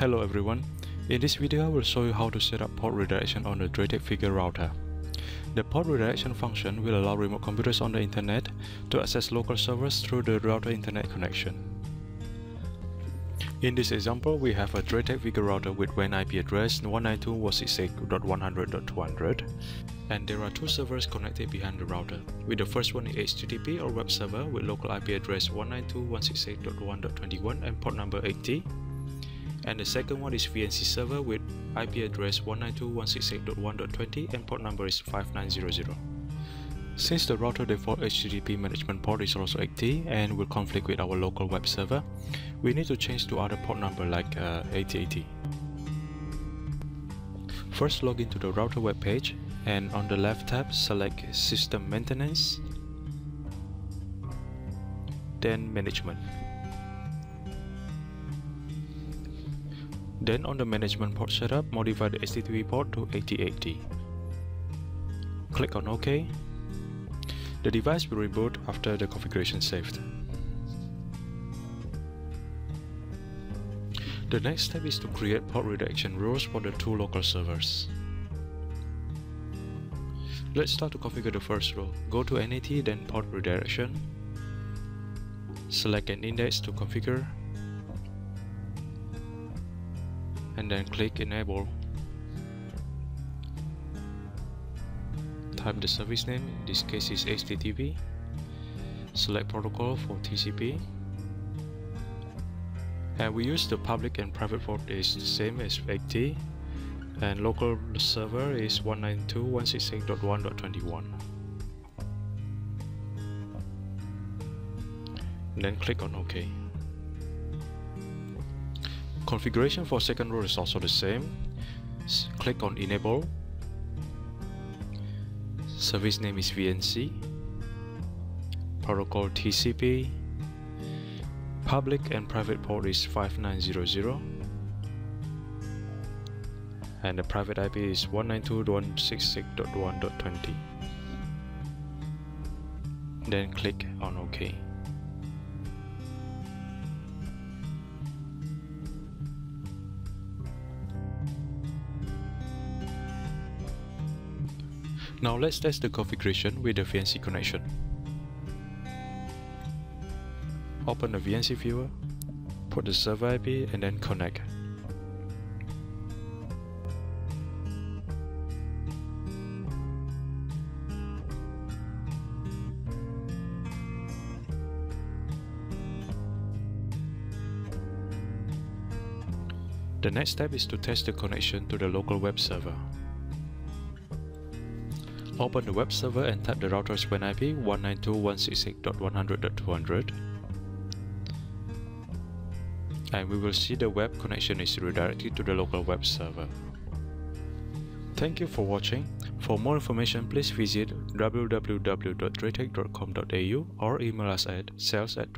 Hello everyone, in this video I will show you how to set up port redirection on the DrayTek Vigor router. The port redirection function will allow remote computers on the internet to access local servers through the router internet connection. In this example, we have a DrayTek Vigor router with WAN IP address 192.168.100.200 and there are two servers connected behind the router, with the first one is HTTP or web server with local IP address 192.168.1.21 and port number 80 and the second one is VNC server with IP address 192.168.1.20 and port number is 5900. Since the router default HTTP management port is also 80 and will conflict with our local web server, we need to change to other port number like uh, 8080. First log into the router web page and on the left tab select System Maintenance, then Management. Then on the management port setup, modify the HTTP port to 8080. Click on OK. The device will reboot after the configuration saved. The next step is to create port redirection rules for the two local servers. Let's start to configure the first rule. Go to NAT then port redirection. Select an index to configure and then click enable. Type the service name in this case is HTTP select protocol for TCP and we use the public and private port is the same as 80 and local server is 192.168.1.21 then click on OK configuration for second rule is also the same. S click on enable. Service name is VNC. Protocol TCP. Public and private port is 5900. And the private IP is 192.168.1.20. Then click on OK. Now let's test the configuration with the VNC connection. Open the VNC viewer, put the server IP and then connect. The next step is to test the connection to the local web server. Open the web server and type the router's WAN IP 192.168.100.200 and we will see the web connection is redirected to the local web server. Thank you for watching. For more information, please visit www.draytek.com.au or email us at sales at.